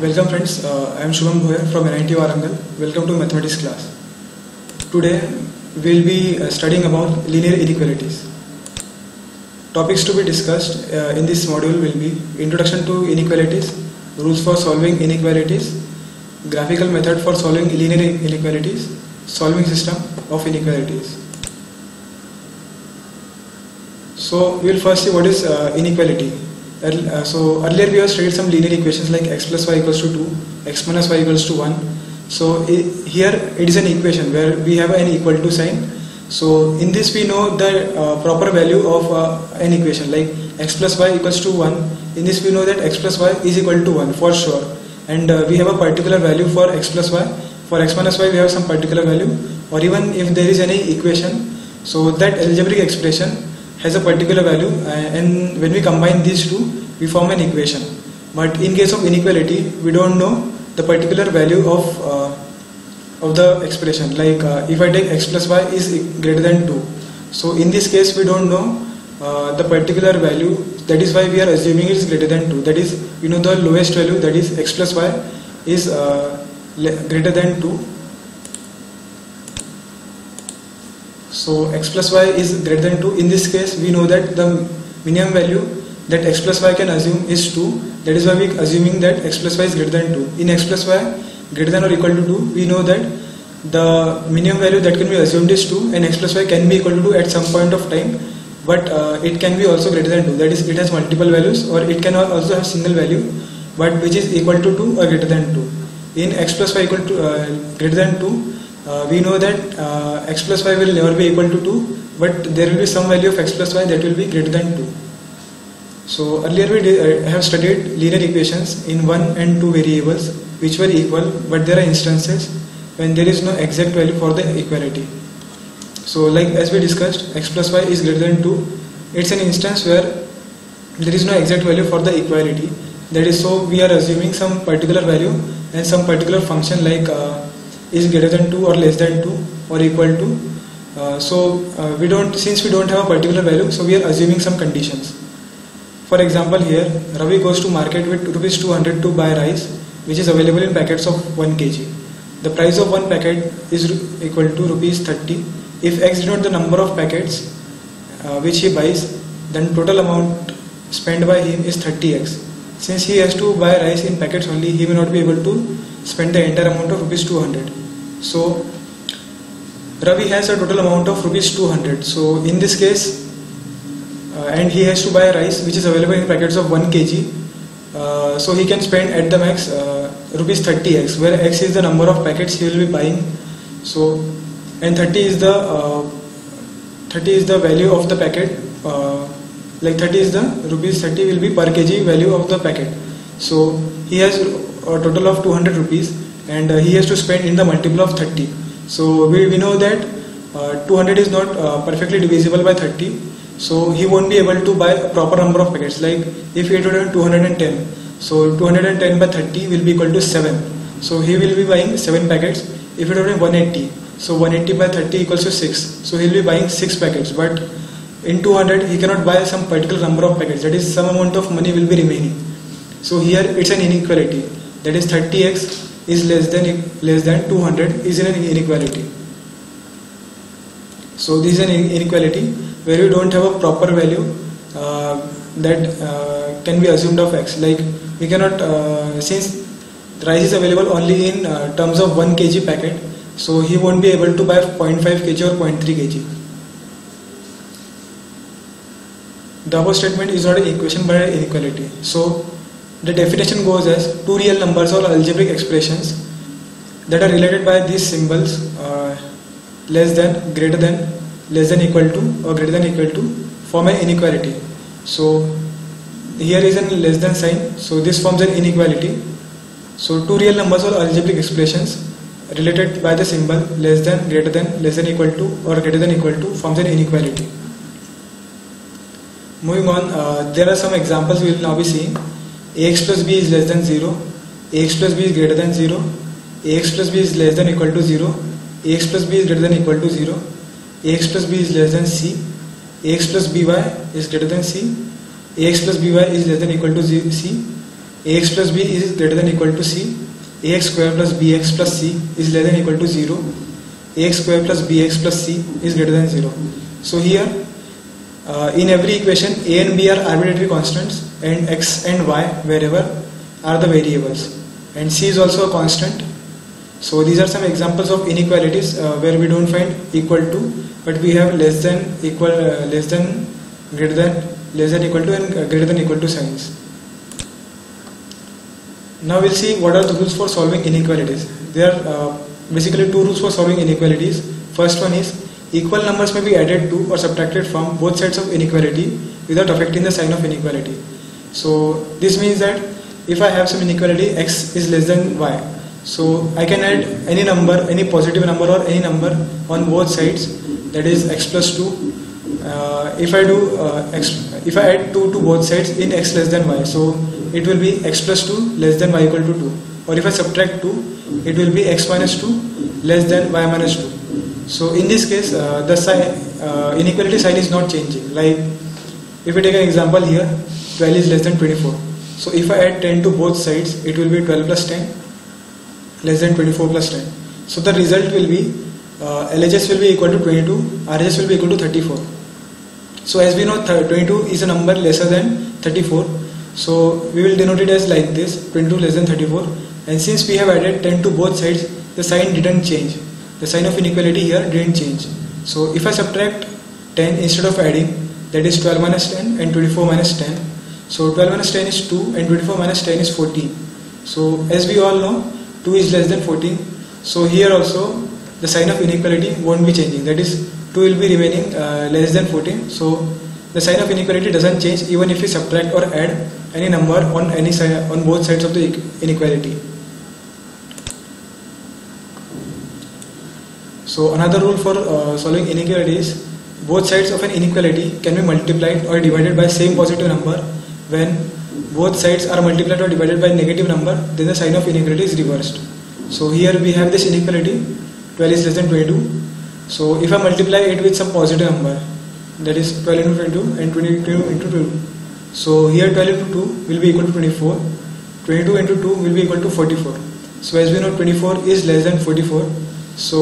Welcome friends, uh, I am Shubham Bhoyar from NIT Warangal. Welcome to mathematics class. Today we will be uh, studying about linear inequalities. Topics to be discussed uh, in this module will be Introduction to Inequalities, Rules for Solving Inequalities, Graphical Method for Solving Linear Inequalities, Solving System of Inequalities. So we will first see what is uh, inequality. Uh, so earlier we have studied some linear equations like x plus y equals to 2, x minus y equals to 1. So i- here it is an equation where we have an equal to sign. So in this we know the uh, proper value of uh, an equation like x plus y equals to 1. In this we know that x plus y is equal to 1 for sure. And uh, we have a particular value for x plus y. For x minus y we have some particular value or even if there is any equation. So that algebraic expression has a particular value uh, and when we combine these two we form an equation. But in case of inequality we don't know the particular value of uh, of the expression. Like uh, if I take x plus y is greater than 2 so in this case we don't know uh, the particular value. That is why we are assuming it is greater than 2 that is you know the lowest value that is x plus y is uh, greater than 2 So x plus y is greater than 2. In this case, we know that the minimum value that x plus y can assume is 2. That is why we are assuming that x plus y is greater than 2. In x plus y greater than or equal to 2, we know that the minimum value that can be assumed is 2 and x plus y can be equal to 2 at some point of time. But uh, it can be also greater than 2. That is, it has multiple values or it can also have single value but which is equal to 2 or greater than 2. In x plus y equal to uh, greater than 2, uh, we know that uh, x plus y will never be equal to 2 but there will be some value of x plus y that will be greater than 2 so earlier we did, uh, have studied linear equations in one and two variables which were equal but there are instances when there is no exact value for the equality. So like as we discussed x plus y is greater than 2 it's an instance where there is no exact value for the equality. That is so we are assuming some particular value and some particular function like uh, is greater than 2 or less than 2 or equal to uh, so uh, we don't since we don't have a particular value so we are assuming some conditions. For example here Ravi goes to market with rupees 200 to buy rice which is available in packets of 1 kg. The price of one packet is equal to rupees 30 if x denote the number of packets uh, which he buys then total amount spent by him is 30x since he has to buy rice in packets only he may not be able to spend the entire amount of rupees 200 so Ravi has a total amount of rupees 200 so in this case uh, and he has to buy rice which is available in packets of 1 kg uh, so he can spend at the max uh, rupees 30x where x is the number of packets he will be buying. So and 30 is the uh, 30 is the value of the packet uh, like 30 is the rupees 30 will be per kg value of the packet. So he has a total of 200 rupees and uh, he has to spend in the multiple of 30 so we, we know that uh, 200 is not uh, perfectly divisible by 30 so he won't be able to buy a proper number of packets. Like if he had 210 so 210 by 30 will be equal to 7 so he will be buying 7 packets. If it were 180 so 180 by 30 equals to 6 so he will be buying 6 packets. But in 200 he cannot buy some particular number of packets that is some amount of money will be remaining so here it's an inequality that is 30x is less than less than 200 is an inequality so this is an inequality where we don't have a proper value uh, that uh, can be assumed of x. Like we cannot uh, since rice is available only in uh, terms of 1 kg packet, so he won't be able to buy 0.5 kg or 0.3 kg. The above statement is not an equation but an inequality. So the definition goes as two real numbers or algebraic expressions that are related by these symbols uh, less than, greater than, less than equal to or greater than equal to form an inequality. So here is a less than sign, so this forms an inequality. So two real numbers or algebraic expressions related by the symbol less than, greater than, less than equal to or greater than equal to forms an inequality. Moving on, uh, there are some examples we will now be seeing. ax plus b is less than 0, ax plus b is greater than 0, ax plus b is less than equal to 0, ax plus b is greater than equal to 0, ax plus b is less than c, ax plus by is greater than c, ax plus by is less than equal to c, ax plus b is greater than equal to c ax square plus bx plus c is less than equal to 0 ax square plus bx plus c is greater than 0 so here uh, in every equation a and b are arbitrary constants and x and y wherever are the variables. And c is also a constant. So these are some examples of inequalities uh, where we don't find equal to but we have less than equal uh, less than greater than less than equal to and uh, greater than equal to signs now we'll see what are the rules for solving inequalities. There are uh, basically two rules for solving inequalities. First one is equal numbers may be added to or subtracted from both sides of inequality without affecting the sign of inequality. So this means that if I have some inequality x is less than y. So I can add any number any positive number or any number on both sides. That is x plus 2 uh, if I do uh, x if I add 2 to both sides in x less than y so it will be x plus 2 less than y equal to 2 or if I subtract 2 it will be x minus 2 less than y minus 2 so in this case uh, the uh, inequality sign is not changing. Like if we take an example here 12 is less than 24 so if I add 10 to both sides it will be 12 plus 10 less than 24 plus 10 so the result will be uh, LHS will be equal to 22 RHS will be equal to 34 so as we know 22 is a number lesser than 34 so we will denote it as like this 22 less than 34 and since we have added 10 to both sides the sign didn't change the sign of inequality here didn't change. So if I subtract 10 instead of adding that is 12 minus 10 and 24 minus 10 so 12 minus 10 is 2 and 24 minus 10 is 14 so as we all know 2 is less than 14 so here also the sign of inequality won't be changing. That is 2 will be remaining uh, less than 14 so the sign of inequality doesn't change even if we subtract or add any number on any side on both sides of the inequality so another rule for uh, solving inequality is both sides of an inequality can be multiplied or divided by same positive number. When both sides are multiplied or divided by negative number then the sign of inequality is reversed. So here we have this inequality 12 is less than 22 so if I multiply it with some positive number that is 12 into 22 and 22 into 2 so here 12 into 2 will be equal to 24 22 into 2 will be equal to 44 so as we know 24 is less than 44 so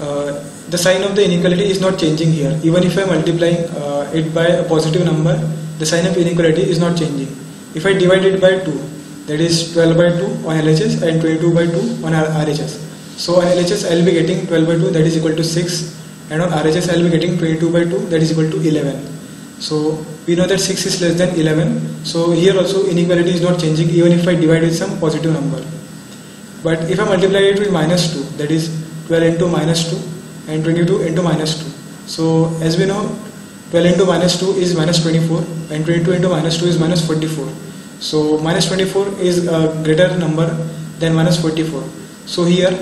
uh, the sign of the inequality is not changing here. Even if I am multiplying uh, it by a positive number the sign of inequality is not changing. If I divide it by 2 that is 12 by 2 on LHS and 22 by 2 on RHS so on LHS I will be getting 12 by 2 that is equal to 6 and on RHS I will be getting 22 by 2 that is equal to 11 so we know that 6 is less than 11 so here also inequality is not changing even if I divide with some positive number. But if I multiply it with minus 2 that is 12 into minus 2 and 22 into minus 2 so as we know 12 into minus 2 is minus 24 and 22 into minus 2 is minus 44 so minus 24 is a greater number than minus 44 so here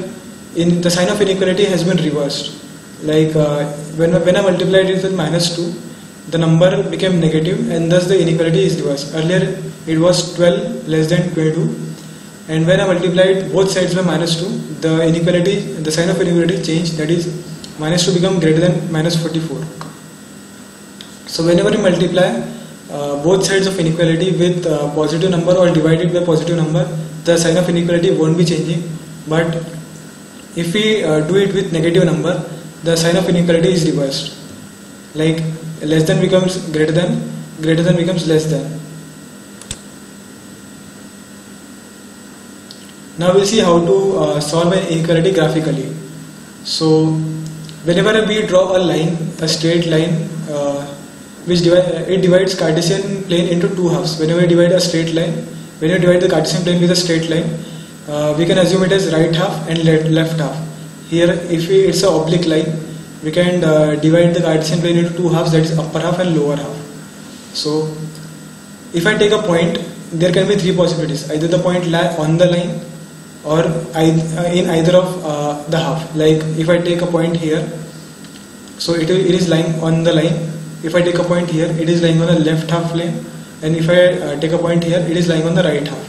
in the sign of inequality has been reversed. Like uh, when, when I multiplied it with minus 2 the number became negative and thus the inequality is reversed. Earlier it was 12 less than 22 and when I multiplied both sides by minus 2 the inequality the sign of inequality changed. That is minus 2 become greater than minus 44 so whenever you multiply uh, both sides of inequality with uh, positive number or divided by positive number the sign of inequality won't be changing. But if we uh, do it with negative number the sign of inequality is reversed. Like less than becomes greater than greater than becomes less than now we'll see how to uh, solve an inequality graphically. So whenever we draw a line a straight line uh, which divide, it divides Cartesian plane into two halves. Whenever we divide a straight line when you divide the Cartesian plane with a straight line uh, we can assume it as right half and left left half. Here if we, it's an oblique line we can uh, divide the Cartesian plane into two halves that is upper half and lower half. So if I take a point there can be three possibilities. Either the point lie on the line or uh, in either of uh, the half. Like if I take a point here so it, it is lying on the line. If I take a point here it is lying on the left half plane. And if I uh, take a point here it is lying on the right half.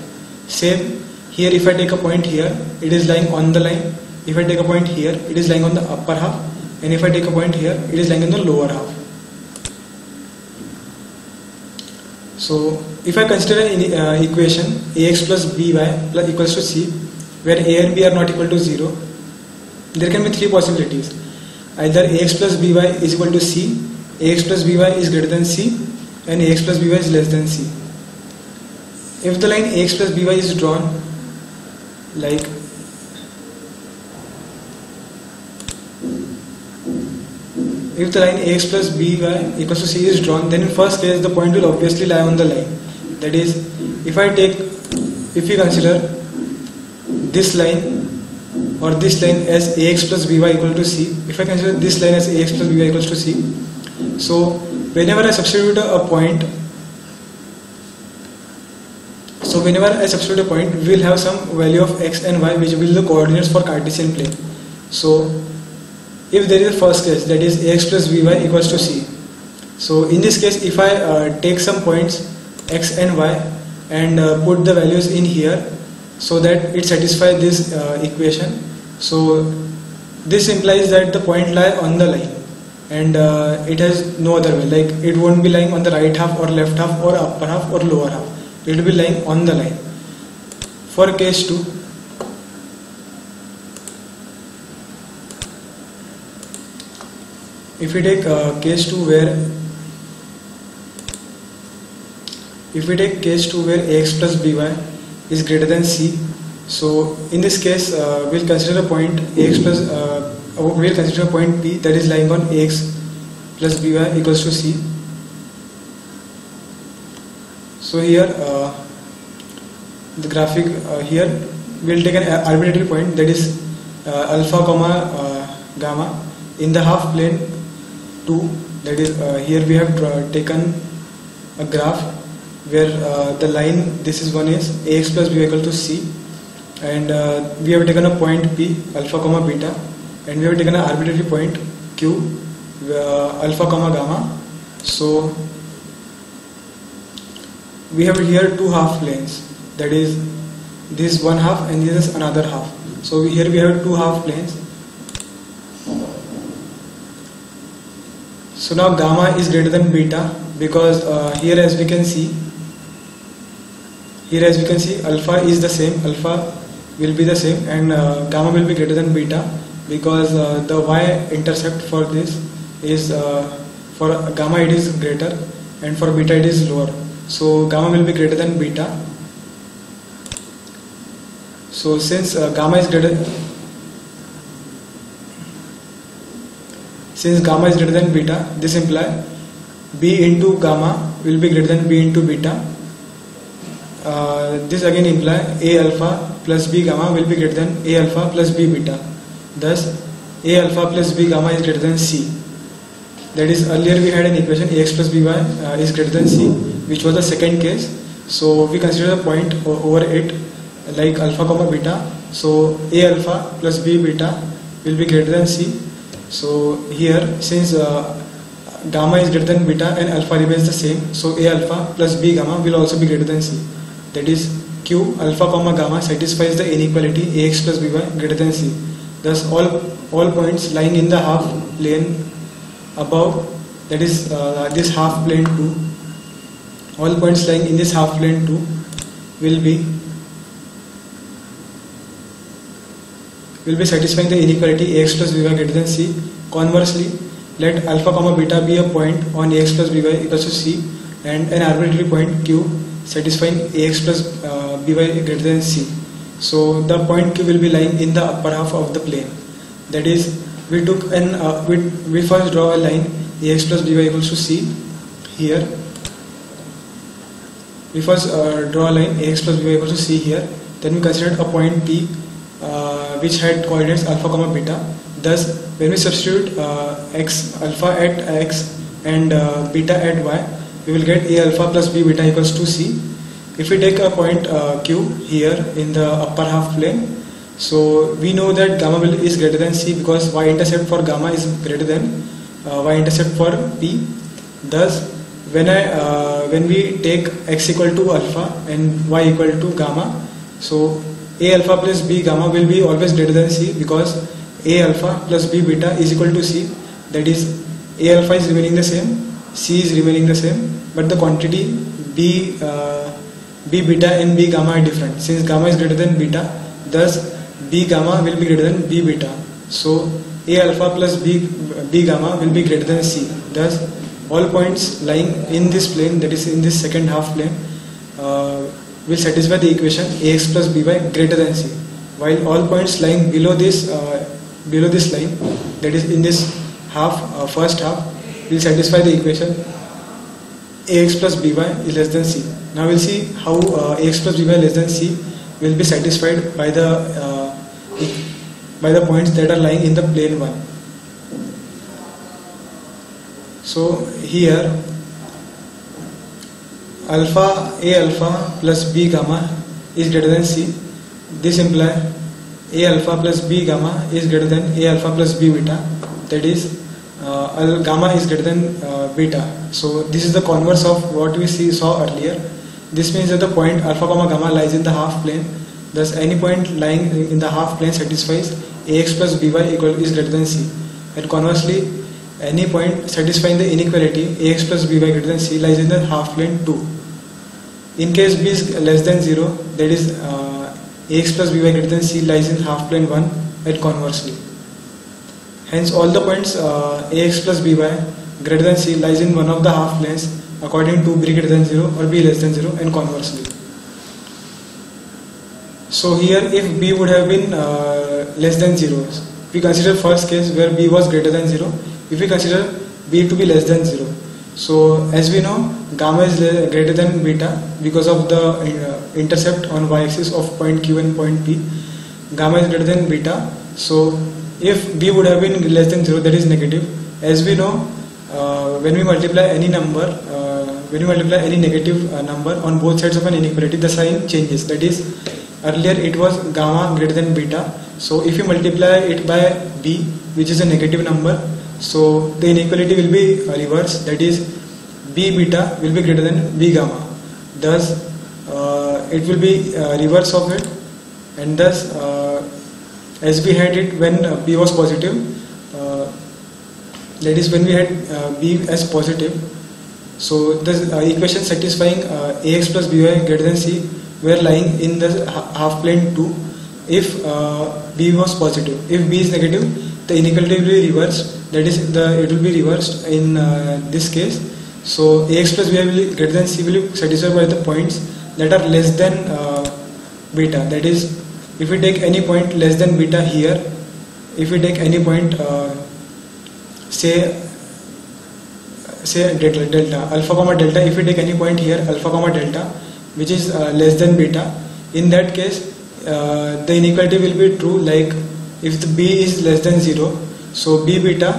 Same here if I take a point here it is lying on the line. If I take a point here it is lying on the upper half. And if I take a point here it is lying on the lower half. So if I consider an uh, equation ax plus by plus equals to c where a and b are not equal to 0 there can be three possibilities. Either ax plus by is equal to c ax plus by is greater than c and ax plus by is less than c. If the line ax plus by is drawn like if the line ax plus by equals to c is drawn then in first case the point will obviously lie on the line. That is if I take if we consider this line or this line as ax plus by equal to c. If I consider this line as ax plus by equals to c so whenever I substitute a point so whenever I substitute a point we will have some value of x and y which will be the coordinates for Cartesian plane. So if there is a first case that is ax plus by equals to c. So in this case if I uh, take some points x and y and uh, put the values in here so that it satisfies this uh, equation. So this implies that the point lie on the line and uh, it has no other way. Like it won't be lying on the right half or left half or upper half or lower half. It will be lying on the line. For case 2 if we take uh, case 2 where if we take case 2 where ax plus by is greater than c. So in this case uh, we'll consider a point ax plus uh, we'll consider a point p that is lying on ax plus by equals to c. So here uh, the graphic uh, here we'll take an arbitrary point that is uh, alpha comma uh, gamma in the half plane 2 that is uh, here we have taken a graph where uh, the line this is one is ax plus b equal to c. And uh, we have taken a point p alpha comma beta. And we have taken an arbitrary point q uh, alpha comma gamma. So we have here two half planes. That is this one half and this is another half. So here we have two half planes. So now gamma is greater than beta because uh, here as we can see here as we can see alpha is the same alpha will be the same and uh, gamma will be greater than beta because uh, the y intercept for this is uh, for gamma it is greater and for beta it is lower. So gamma will be greater than beta. So since uh, gamma is greater since gamma is greater than beta this implies b into gamma will be greater than b into beta uh, this again implies a alpha plus b gamma will be greater than a alpha plus b beta. Thus a alpha plus b gamma is greater than c. That is earlier we had an equation ax plus by uh, is greater than c which was the second case. So we consider the point over it like alpha comma beta. So a alpha plus b beta will be greater than c. So here since uh, gamma is greater than beta and alpha remains the same so a alpha plus b gamma will also be greater than c that is q alpha comma gamma satisfies the inequality ax plus by greater than c thus all all points lying in the half plane above that is uh, this half plane 2 all points lying in this half plane 2 will be will be satisfying the inequality ax plus by greater than c. Conversely, let alpha comma beta be a point on ax plus by equals to c and an arbitrary point q satisfying ax plus uh, by greater than c. So the point q will be lying in the upper half of the plane. That is, we took an uh, we, we first draw a line ax plus by equals to c here. We first uh, draw a line ax plus by equals to c here. Then we considered a point p uh, which had coordinates alpha comma beta thus when we substitute uh, x alpha at x and uh, beta at y we will get a alpha plus b beta equals to c. If we take a point uh, q here in the upper half plane so we know that gamma will is greater than c because y intercept for gamma is greater than uh, y intercept for p. Thus when I uh, when we take x equal to alpha and y equal to gamma so a alpha plus b gamma will be always greater than c because a alpha plus b beta is equal to c. That is a alpha is remaining the same c is remaining the same but the quantity b uh, b beta and b gamma are different. Since gamma is greater than beta thus b gamma will be greater than b beta. So a alpha plus b b gamma will be greater than c. Thus all points lying in this plane that is in this second half plane uh, will satisfy the equation ax plus by greater than c. While all points lying below this uh, below this line that is in this half uh, first half will satisfy the equation ax plus by is less than c. Now we'll see how uh, ax plus by less than c will be satisfied by the uh, by the points that are lying in the plane 1 so here alpha a alpha plus b gamma is greater than c. This implies a alpha plus b gamma is greater than a alpha plus b beta. That is uh, gamma is greater than uh, beta. So this is the converse of what we see saw earlier. This means that the point alpha comma gamma lies in the half plane. Thus any point lying in the half plane satisfies ax plus by equal is greater than c. And conversely any point satisfying the inequality ax plus by greater than c lies in the half plane 2 in case b is less than 0 that is uh, ax plus by greater than c lies in half plane 1 and conversely hence all the points uh, ax plus by greater than c lies in one of the half planes according to b greater than 0 or b less than 0 and conversely. So here if b would have been uh, less than 0 we consider first case where b was greater than 0 if we consider b to be less than 0 so as we know gamma is greater than beta because of the uh, intercept on y-axis of point q and point p. Gamma is greater than beta so if b would have been less than 0 that is negative. As we know uh, when we multiply any number uh, when we multiply any negative uh, number on both sides of an inequality the sign changes. That is earlier it was gamma greater than beta. So if you multiply it by b which is a negative number so the inequality will be reversed. That is b beta will be greater than b gamma. Thus uh, it will be uh, reverse of it. And thus uh, as we had it when uh, b was positive uh, that is when we had uh, b as positive. So the equation satisfying ax plus by greater than c were lying in the half plane 2 if uh, b was positive if b is negative the inequality will be reversed. That is the it will be reversed in uh, this case. So ax plus b will be greater than c will be satisfied by the points that are less than uh, beta. That is if we take any point less than beta here if we take any point uh, say say delta, delta alpha comma delta if we take any point here alpha comma delta which is uh, less than beta in that case uh, the inequality will be true like if the b is less than 0 so b beta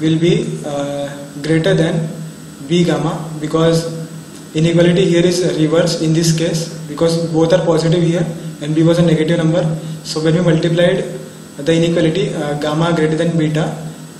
will be uh, greater than b gamma because inequality here is reverse in this case because both are positive here and b was a negative number. So when we multiplied the inequality uh, gamma greater than beta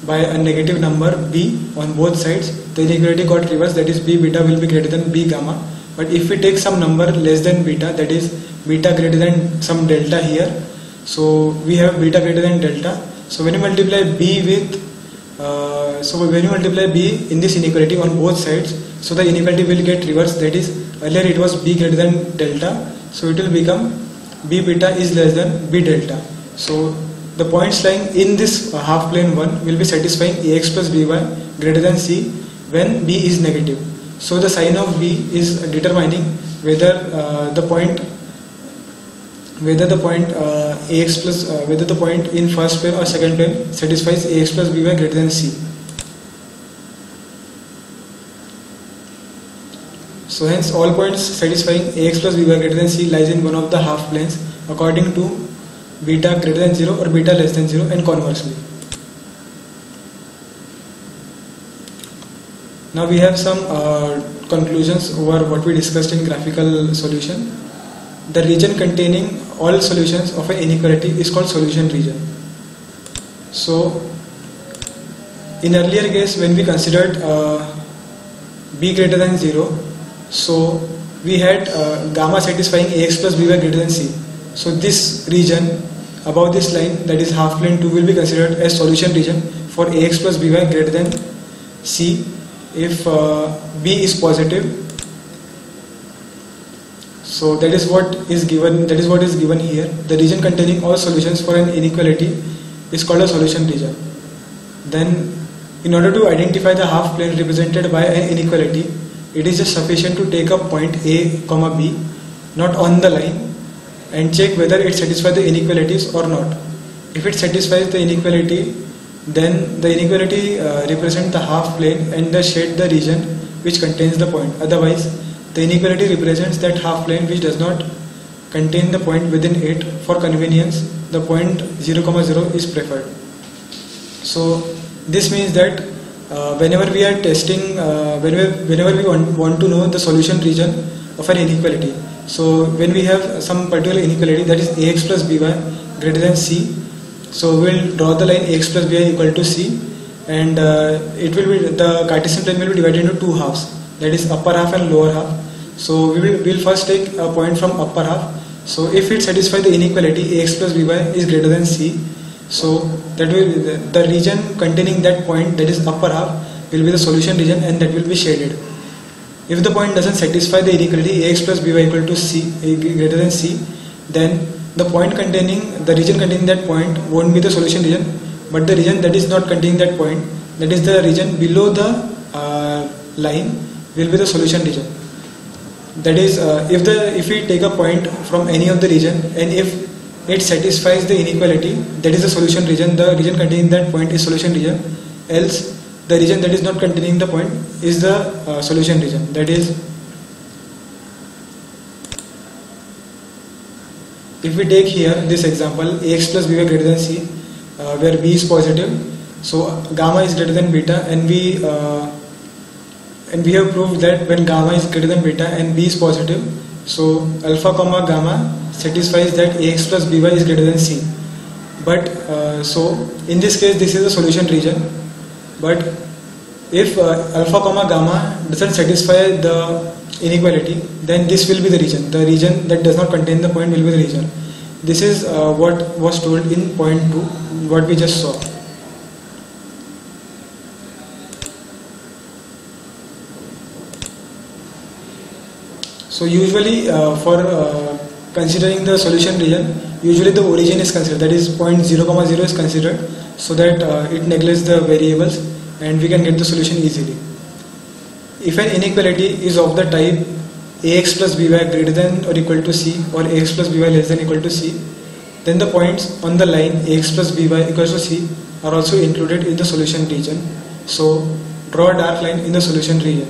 by a negative number b on both sides the inequality got reversed. That is b beta will be greater than b gamma. But if we take some number less than beta that is beta greater than some delta here so we have beta greater than delta. So when you multiply b with uh, so when you multiply b in this inequality on both sides so the inequality will get reversed. That is earlier it was b greater than delta. So it will become b beta is less than b delta. So the points lying in this half plane 1 will be satisfying ax plus by greater than c when b is negative. So the sign of B is determining whether uh, the point whether the point uh, ax plus uh, whether the point in first pair or second pair satisfies ax plus by greater than c. So hence all points satisfying ax plus by greater than c lies in one of the half planes according to beta greater than 0 or beta less than 0 and conversely. Now we have some uh, conclusions over what we discussed in graphical solution. The region containing all solutions of an inequality is called solution region. So in earlier case when we considered uh, b greater than 0 so we had uh, gamma satisfying ax plus by greater than c. So this region above this line that is half plane 2 will be considered as solution region for ax plus by greater than c if uh, b is positive So that is what is given. That is what is given here. The region containing all solutions for an inequality is called a solution region. Then, in order to identify the half plane represented by an inequality, it is just sufficient to take a point A, comma B, not on the line, and check whether it satisfies the inequalities or not. If it satisfies the inequality, then the inequality uh, represents the half plane and the shade the region which contains the point. Otherwise, the inequality represents that half plane which does not contain the point within it. For convenience, the point 0, comma 0 is preferred. So this means that uh, whenever we are testing, uh, whenever, whenever we want, want to know the solution region of an inequality, so when we have some particular inequality that is ax plus by greater than c, so we will draw the line ax plus by equal to c and uh, it will be the Cartesian plane will be divided into two halves that is upper half and lower half. So we will we'll first take a point from upper half. So if it satisfies the inequality ax plus by is greater than c, so that will the region containing that point that is upper half will be the solution region and that will be shaded. If the point doesn't satisfy the inequality ax plus by equal to c greater than c, then the point containing the region containing that point won't be the solution region, but the region that is not containing that point, that is the region below the uh, line, will be the solution region. That is, uh, if the if we take a point from any of the region and if it satisfies the inequality, that is the solution region. The region containing that point is solution region. Else, the region that is not containing the point is the uh, solution region. That is, if we take here this example, ax plus b greater than c, uh, where b is positive, so gamma is greater than beta, and we uh, and we have proved that when gamma is greater than beta and b is positive, so alpha comma gamma satisfies that ax plus by is greater than c. But uh, so in this case, this is the solution region. But if uh, alpha comma gamma doesn't satisfy the inequality, then this will be the region. The region that does not contain the point will be the region. This is uh, what was told in point 2, what we just saw. So usually uh, for uh, considering the solution region, usually the origin is considered, that is point 0 comma 0 is considered so that uh, it neglects the variables and we can get the solution easily. If an inequality is of the type ax plus by greater than or equal to c or ax plus by less than equal to c, then the points on the line ax plus by equals to c are also included in the solution region. So draw a dark line in the solution region.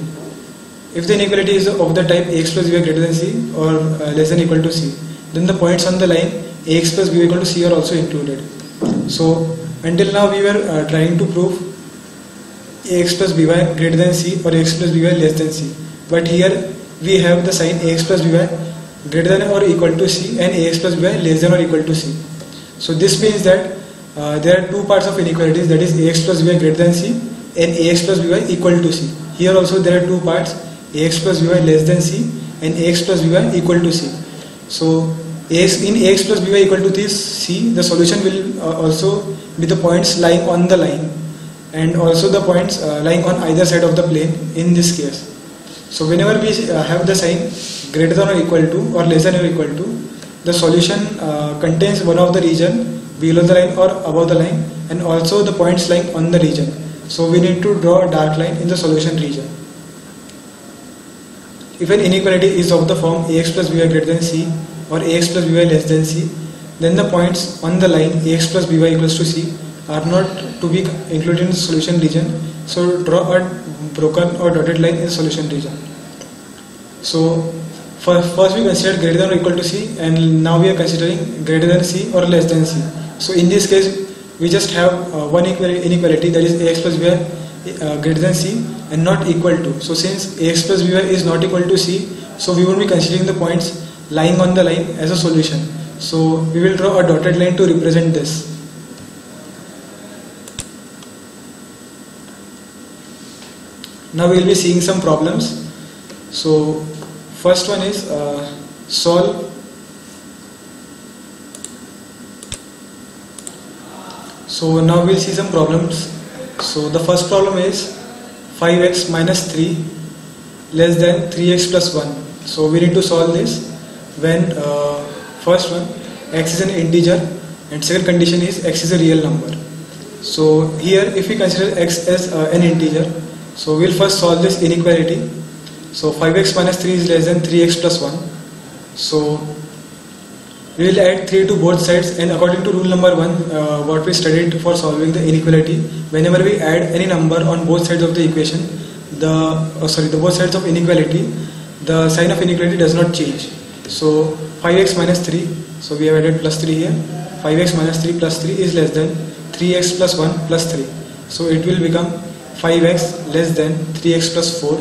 If the inequality is of the type ax plus by greater than c or uh, less than equal to c, then the points on the line ax plus by equal to c are also included. So until now we were uh, trying to prove ax plus by greater than c or ax plus by less than c. But here we have the sign ax plus by greater than or equal to c and ax plus by less than or equal to c. So this means that uh, there are two parts of inequalities that is ax plus by greater than c and ax plus by equal to c. Here also there are two parts ax plus by less than c and ax plus by equal to c. So ax, in ax plus by equal to this c, the solution will uh, also be the points lying on the line and also the points uh, lying on either side of the plane in this case. So whenever we uh, have the sign greater than or equal to or less than or equal to, the solution uh, contains one of the region below the line or above the line and also the points lying on the region. So we need to draw a dark line in the solution region. If an inequality is of the form ax plus by greater than c or ax plus by less than c, then the points on the line ax plus by equals to c are not to be included in solution region. So draw a broken or dotted line in solution region. So first we considered greater than or equal to c and now we are considering greater than c or less than c. So in this case we just have uh, one inequality that is ax plus by uh, greater than c and not equal to. So since ax plus by is not equal to c, so we won't be considering the points lying on the line as a solution. So we will draw a dotted line to represent this. Now we will be seeing some problems. So first one is uh, solve So now we'll see some problems. So the first problem is 5x minus 3 less than 3x plus 1. So we need to solve this. when uh, first one x is an integer and second condition is x is a real number. So here if we consider x as uh, an integer, so we'll first solve this inequality. So 5x minus 3 is less than 3x plus 1. So we will add 3 to both sides and according to rule number 1 uh, what we studied for solving the inequality whenever we add any number on both sides of the equation the oh, sorry the both sides of inequality the sign of inequality does not change. So 5x minus 3 so we have added plus 3 here. 5x minus 3 plus 3 is less than 3x plus 1 plus 3 so it will become 5x less than 3x plus 4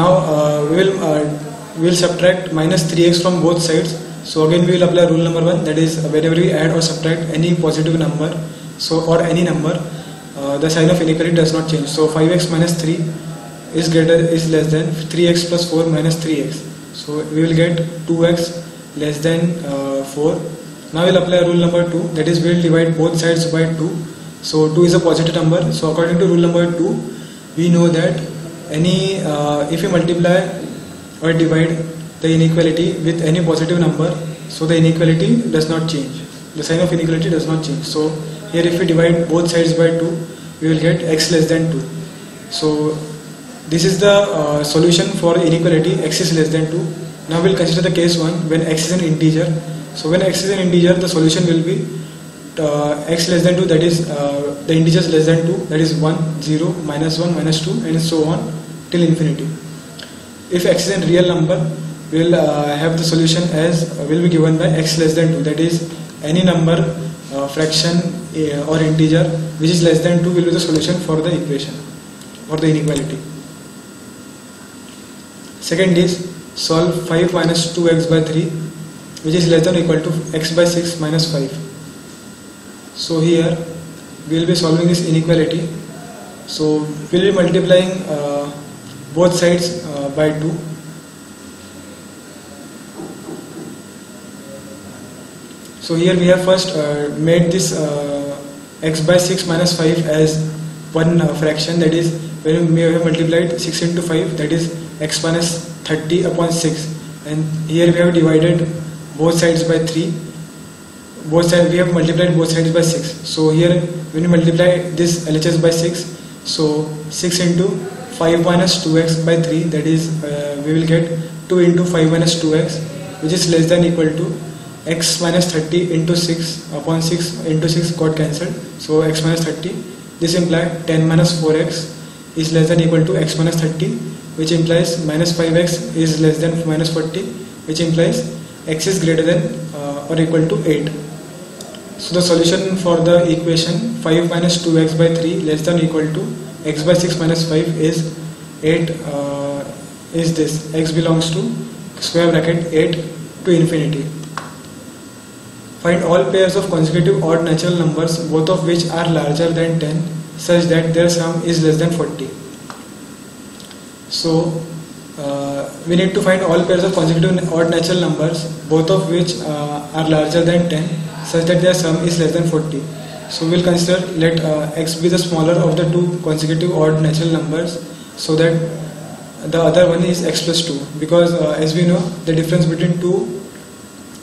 now uh, we will uh, we will subtract minus 3x from both sides so again we will apply rule number one that is whenever we add or subtract any positive number so or any number uh, the sign of inequality does not change. So 5x minus 3 is greater is less than 3x plus 4 minus 3x. So we will get 2x less than uh, 4. Now we'll apply rule number 2 that is we will divide both sides by 2. So 2 is a positive number. So according to rule number 2 we know that any uh, if we multiply or divide the inequality with any positive number so the inequality does not change. The sign of inequality does not change. So here if we divide both sides by 2 we will get x less than 2 so this is the uh, solution for inequality x is less than 2 now we'll consider the case 1 when x is an integer. So when x is an integer the solution will be uh, x less than 2 that is uh, the integers less than 2 that is 1 0 minus 1 minus 2 and so on till infinity. If x is a real number will uh, have the solution as uh, will be given by x less than 2 that is any number uh, fraction uh, or integer which is less than 2 will be the solution for the equation for the inequality. Second is solve 5 minus 2x by 3 which is less than or equal to x by 6 minus 5 so here we will be solving this inequality. So we will be multiplying uh, both sides uh, by 2 So here we have first uh, made this uh, x by 6 minus 5 as one uh, fraction. That is when we have multiplied 6 into 5 that is x minus 30 upon 6 and here we have divided both sides by 3 both sides we have multiplied both sides by 6 so here when we multiply this LHS by 6 so 6 into 5 minus 2x by 3 that is uh, we will get 2 into 5 minus 2x which is less than equal to x minus 30 into 6 upon 6 into 6 got cancelled. So x minus 30 this implies 10 minus 4x is less than equal to x minus 30 which implies minus 5x is less than minus 40 which implies x is greater than uh, or equal to 8 so the solution for the equation 5 minus 2x by 3 less than equal to x by 6 minus 5 is 8 uh, is this. X belongs to square bracket 8 to infinity Find all pairs of consecutive odd natural numbers both of which are larger than 10 such that their sum is less than 40. So uh, we need to find all pairs of consecutive odd natural numbers both of which uh, are larger than 10 such that their sum is less than 40. So we'll consider let uh, x be the smaller of the two consecutive odd natural numbers so that the other one is x plus 2 because uh, as we know the difference between two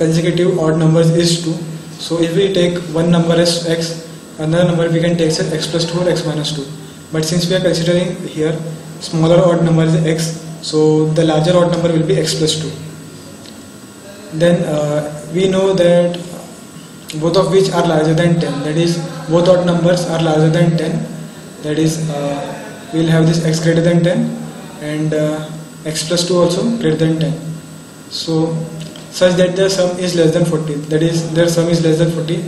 consecutive odd numbers is 2 so if we take one number as x another number we can take as x plus 2 or x minus 2 but since we are considering here smaller odd number is x so the larger odd number will be x plus 2 then uh, we know that both of which are larger than 10 that is both odd numbers are larger than 10 that is uh, we will have this x greater than 10 and uh, x plus 2 also greater than 10 so such that the sum is less than 40 that is their sum is less than 40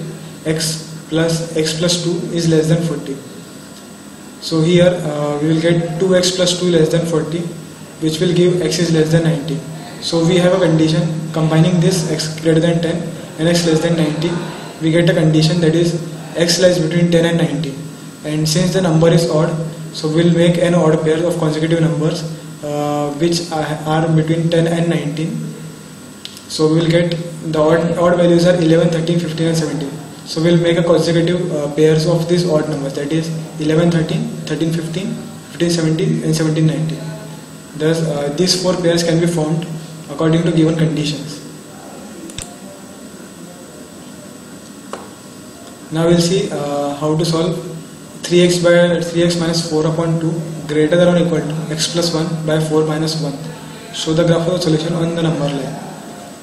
x plus x plus 2 is less than 40 so here uh, we will get 2x plus 2 less than 40 which will give x is less than 90 so we have a condition combining this x greater than 10 and x less than 90 we get a condition that is x lies between 10 and 90 and since the number is odd so we'll make an odd pair of consecutive numbers uh, which are, are between 10 and 19 so we will get the odd, odd values are 11, 13, 15 and 17. So we will make a consecutive uh, pairs of these odd numbers that is 11, 13, 13, 15, 15, 17 and 17, 19. Thus uh, these four pairs can be formed according to given conditions. Now we'll see uh, how to solve 3x by 3x minus 4 upon 2 greater than or equal to x plus 1 by 4 minus 1. Show the graph of the solution on the number line.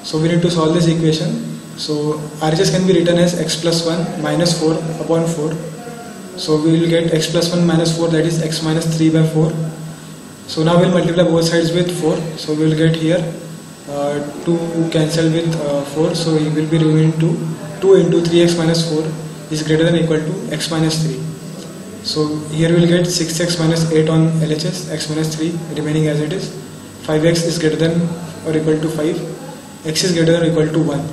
So we need to solve this equation. So RHS can be written as x plus 1 minus 4 upon 4. So we will get x plus 1 minus 4 that is x minus 3 by 4. So now we'll multiply both sides with 4. So we will get here uh, 2 cancel with uh, 4. So it will be remaining 2. 2 into 3x minus 4 is greater than equal to x minus 3. So here we will get 6x minus 8 on LHS, x minus 3 remaining as it is. 5x is greater than or equal to 5, x is greater than or equal to 1.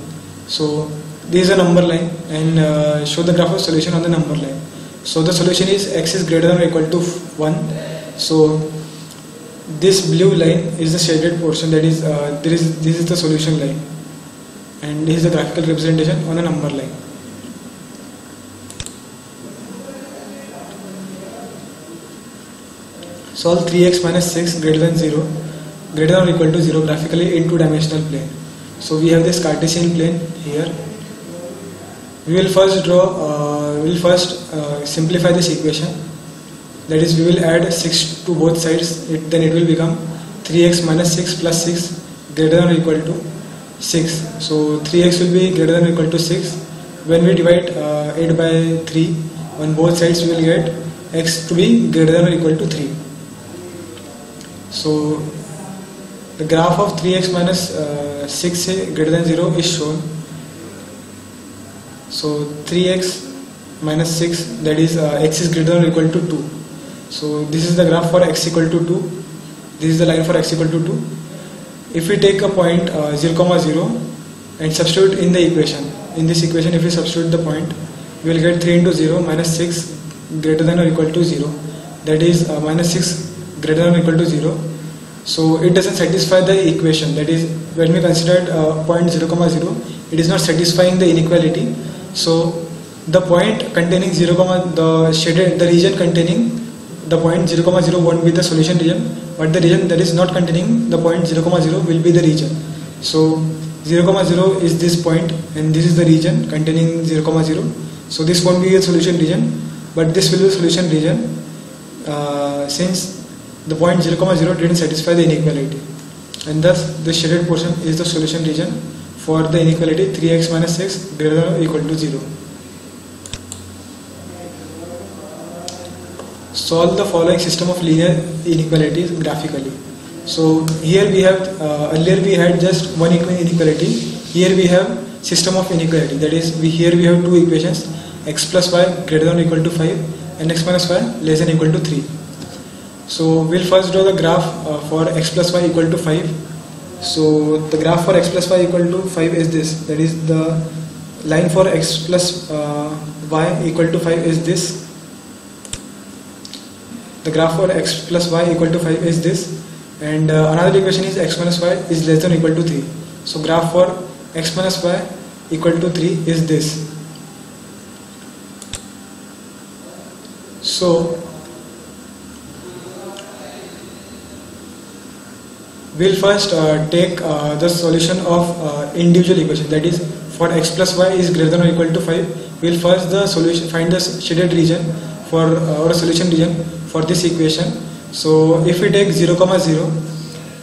So this is a number line and uh, show the graph of solution on the number line. So the solution is x is greater than or equal to 1. So this blue line is the shaded portion that is uh, there is this is the solution line and this is the graphical representation on the number line. Solve 3x minus 6 greater than 0 greater than or equal to 0 graphically in two dimensional plane. So we have this Cartesian plane here. We will first draw, uh, we will first uh, simplify this equation. That is, we will add 6 to both sides. It, then it will become 3x minus 6 plus 6 greater than or equal to 6. So 3x will be greater than or equal to 6. When we divide uh, 8 by 3 on both sides, we will get x to be greater than or equal to 3. So the graph of 3x minus uh, 6 greater than 0 is shown. So 3x minus 6 that is uh, x is greater than or equal to 2. So this is the graph for x equal to 2. This is the line for x equal to 2. If we take a point uh, 0 comma 0 and substitute in the equation, in this equation if we substitute the point, we will get 3 into 0 minus 6 greater than or equal to 0. That is uh, minus 6 greater than or equal to 0 so it doesn't satisfy the equation. That is when we considered uh, point 0 comma 0 it is not satisfying the inequality. So the point containing 0 comma the shaded the region containing the point 0 comma 0 won't be the solution region but the region that is not containing the point 0 comma 0 will be the region. So 0 comma 0 is this point and this is the region containing 0 comma 0 so this won't be a solution region but this will be a solution region. Uh, since the point 0 0 didn't satisfy the inequality and thus the shaded portion is the solution region for the inequality 3x minus 6 greater than or equal to 0. Solve the following system of linear inequalities graphically. So here we have uh, earlier we had just one inequality. Here we have system of inequality. That is, we here we have two equations: x plus y greater than or equal to 5 and x minus y less than or equal to 3. So we'll first draw the graph uh, for x plus y equal to 5. So the graph for x plus y equal to 5 is this. That is the line for x plus uh, y equal to 5 is this. The graph for x plus y equal to 5 is this. And uh, another equation is x minus y is less than equal to 3. So graph for x minus y equal to 3 is this. So we'll first uh, take uh, the solution of uh, individual equation. That is for x plus y is greater than or equal to 5 we'll first the solution find the shaded region for our solution region for this equation. So if we take 0 comma 0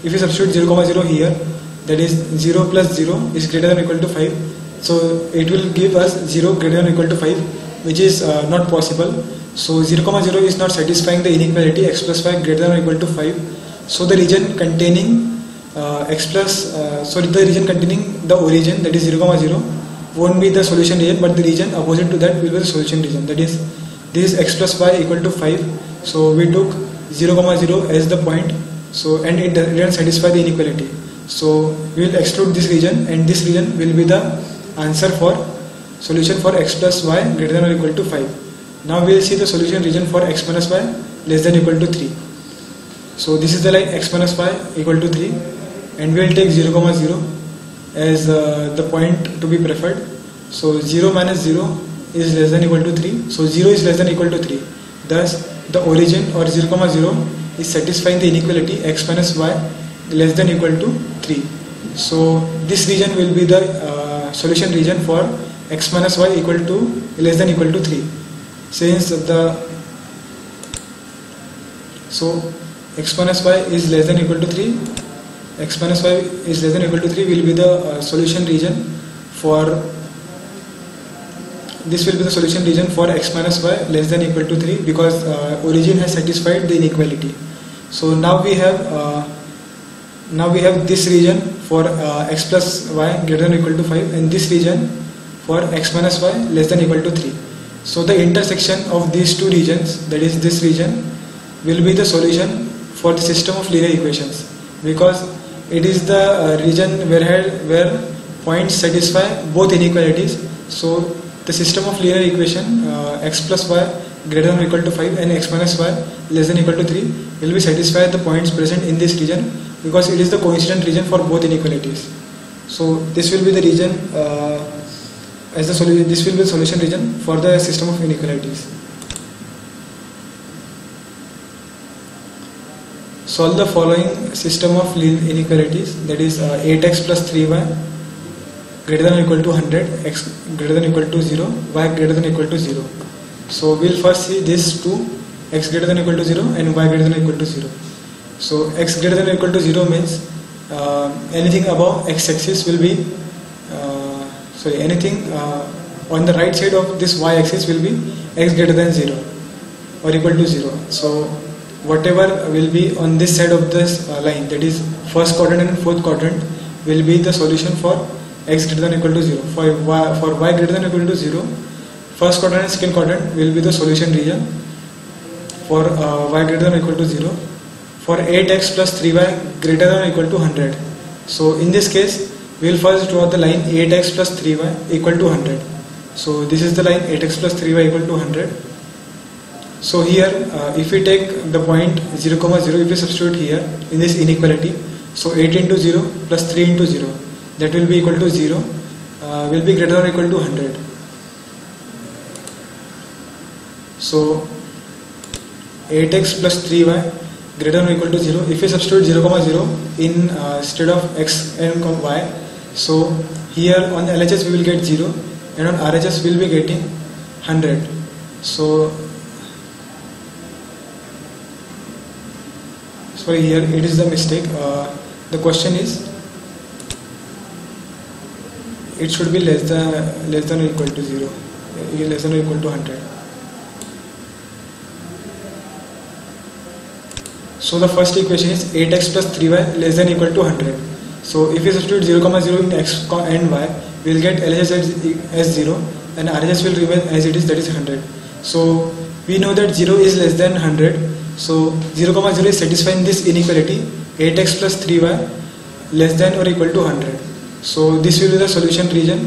if we substitute 0 comma 0 here that is 0 plus 0 is greater than or equal to 5 so it will give us 0 greater than or equal to 5 which is uh, not possible. So 0 comma 0 is not satisfying the inequality. X plus y greater than or equal to 5 so the region containing uh, x plus, uh, sorry, the region containing the origin that is 0 comma 0 won't be the solution region, but the region opposite to that will be the solution region. That is, this is x plus y equal to 5. So we took 0 comma 0 as the point. So and it didn't satisfy the inequality. So we will exclude this region, and this region will be the answer for solution for x plus y greater than or equal to 5. Now we will see the solution region for x minus y less than equal to 3. So this is the line x minus y equal to 3 and we will take 0 comma 0 as uh, the point to be preferred. So 0 minus 0 is less than equal to 3. So 0 is less than equal to 3. Thus the origin or 0 comma 0 is satisfying the inequality x minus y less than equal to 3. So this region will be the uh, solution region for x minus y equal to less than equal to 3. Since the so x minus y is less than equal to 3, x minus y is less than equal to 3 will be the uh, solution region for this will be the solution region for x minus y less than equal to 3 because uh, origin has satisfied the inequality. So now we have uh, now we have this region for uh, x plus y greater than equal to 5 and this region for x minus y less than equal to 3. So the intersection of these two regions that is this region will be the solution for the system of linear equations because it is the uh, region where, where points satisfy both inequalities. So the system of linear equation uh, x plus y greater than or equal to 5 and x minus y less than or equal to 3 will be satisfied the points present in this region because it is the coincident region for both inequalities. So this will be the region uh, as the solution. This will be the solution region for the system of inequalities. Solve the following system of inequalities that is uh, 8x plus 3y greater than or equal to 100, x greater than or equal to 0, y greater than or equal to 0. So we'll first see this two x greater than or equal to 0 and y greater than or equal to 0. So x greater than or equal to 0 means uh, anything above x-axis will be uh, sorry anything uh, on the right side of this y-axis will be x greater than 0 or equal to 0. So whatever will be on this side of this uh, line that is first quadrant and fourth quadrant will be the solution for x greater than equal to 0. For y, for y greater than equal to 0 first quadrant and second quadrant will be the solution region for uh, y greater than equal to 0 for 8x plus 3y greater than equal to 100. So in this case, we will first draw the line 8x plus 3y equal to 100. So this is the line 8x plus 3y equal to 100. So here, uh, if we take the point 0, comma 0, if we substitute here in this inequality, so 8 into 0 plus 3 into 0, that will be equal to 0, uh, will be greater or equal to 100. So 8x plus 3y greater or equal to 0 if we substitute 0 comma 0 in uh, instead of x and y so here on LHS we will get 0 and on RHS we will be getting 100 so sorry here it is the mistake uh, the question is it should be less than less than or equal to 0 less than or equal to 100 So the first equation is 8x plus 3y less than equal to 100. So if we substitute 0 comma 0 in x and y, we will get LHS as 0 and RHS will remain as it is that is 100. So we know that 0 is less than 100. So 0 comma 0 is satisfying this inequality 8x plus 3y less than or equal to 100. So this will be the solution region.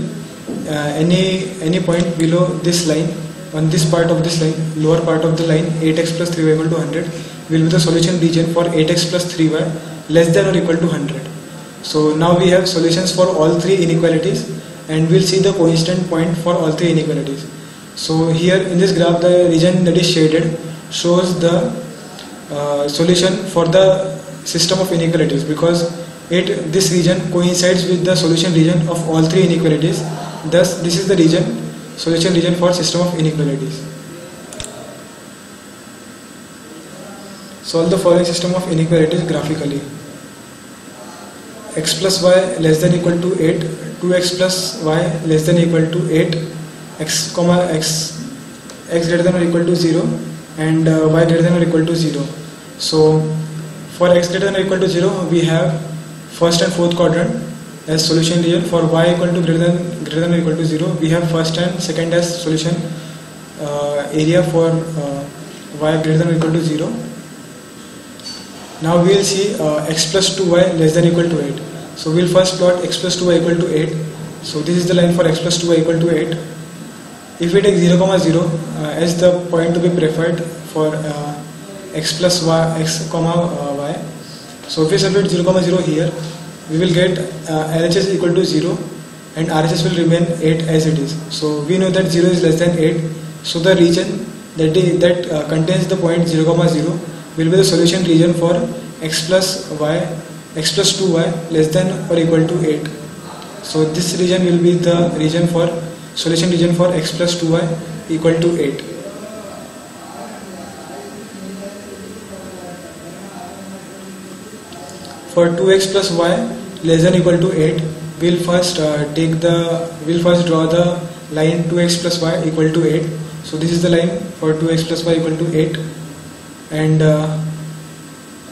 Uh, any any point below this line on this part of this line lower part of the line 8x plus 3y equal to 100 will be the solution region for 8x plus 3y less than or equal to 100. So now we have solutions for all three inequalities and we'll see the coincident point for all three inequalities. So here in this graph the region that is shaded shows the uh, solution for the system of inequalities because it this region coincides with the solution region of all three inequalities thus this is the region solution region for system of inequalities. Solve the following system of inequalities graphically. x plus y less than equal to 8, 2x plus y less than equal to 8, x comma x, x greater than or equal to 0 and uh, y greater than or equal to 0. So for x greater than or equal to 0 we have first and fourth quadrant as solution region for y equal to greater than greater than or equal to 0 we have first and second as solution uh, area for uh, y greater than or equal to 0 now we will see uh, x plus 2y less than equal to 8. So we will first plot x plus 2y equal to 8. So this is the line for x plus 2y equal to 8. If we take 0 comma 0 uh, as the point to be preferred for uh, x plus y x comma uh, y. So if we substitute 0 comma 0 here, we will get LHS uh, equal to 0 and RHS will remain 8 as it is. So we know that 0 is less than 8. So the region that, that uh, contains the point 0 comma 0 will be the solution region for x plus y x plus 2y less than or equal to 8 so this region will be the region for solution region for x plus 2y equal to 8 for 2x plus y less than equal to 8 we'll first uh, take the we'll first draw the line 2x plus y equal to 8 so this is the line for 2x plus y equal to 8 and uh,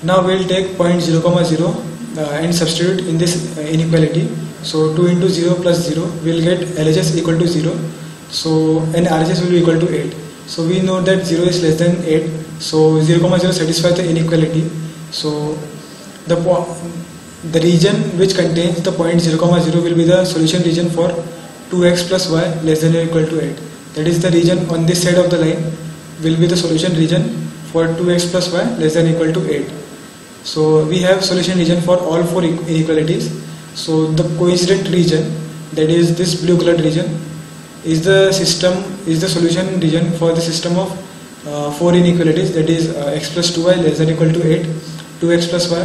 now we'll take point 0 comma 0 uh, and substitute in this uh, inequality so 2 into 0 plus 0 we'll get LHS equal to 0 so and RHS will be equal to 8 so we know that 0 is less than 8 so 0 comma 0 satisfies the inequality. So the the region which contains the point 0 comma 0 will be the solution region for 2x plus y less than or equal to 8 that is the region on this side of the line will be the solution region for 2x plus y less than or equal to 8 so we have solution region for all four inequalities so the coincident region that is this blue colored region is the system is the solution region for the system of uh, four inequalities that is uh, x plus 2y less than equal to 8 2x plus y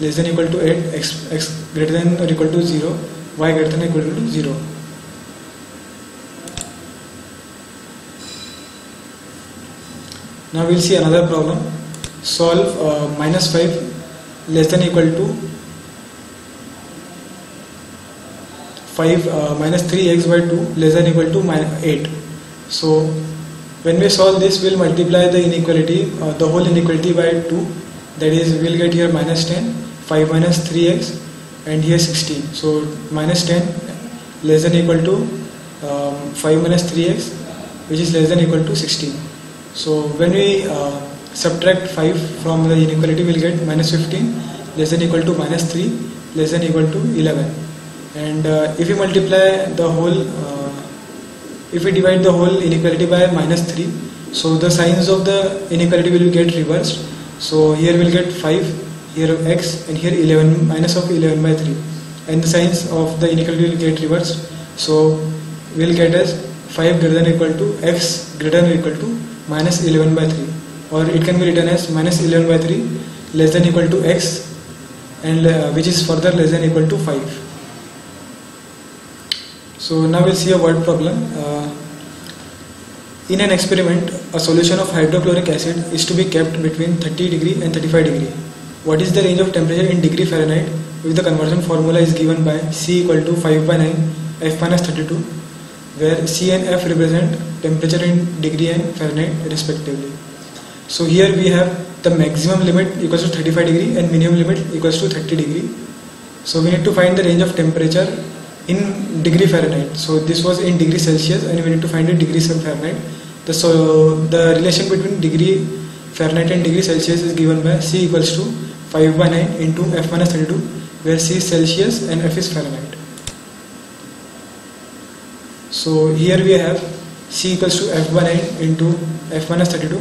less than equal to 8 x, x greater than or equal to 0 y greater than or equal to 0 now we'll see another problem. Solve uh, minus 5 less than equal to 5 uh, minus 3x by 2 less than equal to 8 so when we solve this we'll multiply the inequality uh, the whole inequality by 2 that is we'll get here minus 10 5 minus 3x and here 16 so minus 10 less than equal to um, 5 minus 3x which is less than equal to 16 so when we uh, subtract 5 from the inequality we'll get minus 15 less than equal to minus 3 less than equal to 11 and uh, if we multiply the whole uh, if we divide the whole inequality by minus 3 so the signs of the inequality will get reversed. So here we'll get 5 here of x and here 11 minus of 11 by 3 and the signs of the inequality will get reversed. So we'll get as 5 greater than equal to x greater than equal to minus 11 by 3 or it can be written as minus 11 by 3 less than equal to x and uh, which is further less than equal to 5 so now we'll see a word problem uh, in an experiment a solution of hydrochloric acid is to be kept between 30 degree and 35 degree what is the range of temperature in degree Fahrenheit if the conversion formula is given by C equal to 5 by 9 F minus 32 where C and F represent temperature in degree and Fahrenheit respectively. So here we have the maximum limit equals to 35 degree and minimum limit equals to 30 degree. So we need to find the range of temperature in degree Fahrenheit. So this was in degree Celsius and we need to find it degree Fahrenheit. The, so the relation between degree Fahrenheit and degree Celsius is given by C equals to 5 by 9 into F minus 32 where C is Celsius and F is Fahrenheit. So here we have C equals to F by 9 into F minus 32.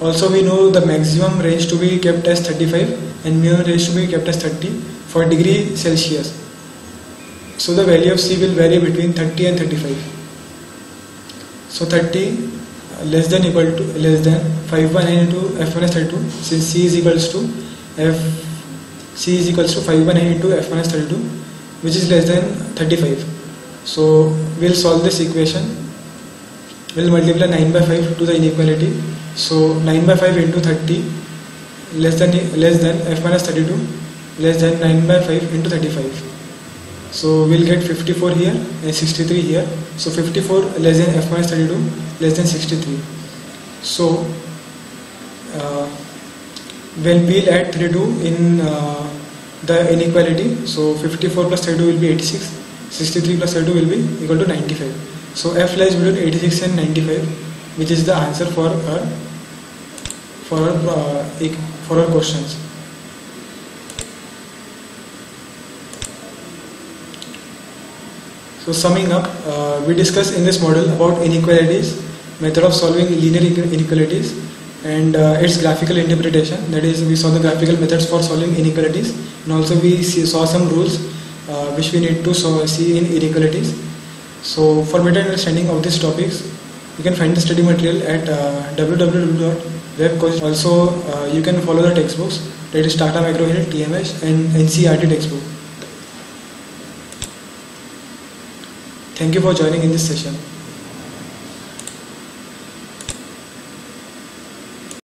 Also we know the maximum range to be kept as 35 and minimum range to be kept as 30 for degree Celsius. So the value of C will vary between 30 and 35. So 30 uh, less than equal to less than 5 by 9 into F minus 32 since C is equals to f c is equals to 5 by 9 into f minus 32 which is less than 35 so we'll solve this equation. We'll multiply 9 by 5 to the inequality. So 9 by 5 into 30 less than less than f minus 32 less than 9 by 5 into 35 so we'll get 54 here and 63 here. So 54 less than f minus 32 less than 63 so uh, when we'll add 32 in uh, the inequality. So 54 plus 32 will be 86 63 plus 32 will be equal to 95 so f lies between 86 and 95 which is the answer for our for our uh, for our questions so summing up uh, we discussed in this model about inequalities method of solving linear inequalities and uh, its graphical interpretation that is we saw the graphical methods for solving inequalities and also we see, saw some rules uh, which we need to see in inequalities so for better understanding of these topics you can find the study material at uh, www.webcoach also uh, you can follow the textbooks that is Tata McGraw Hill TMS and NCERT textbook. Thank you for joining in this session.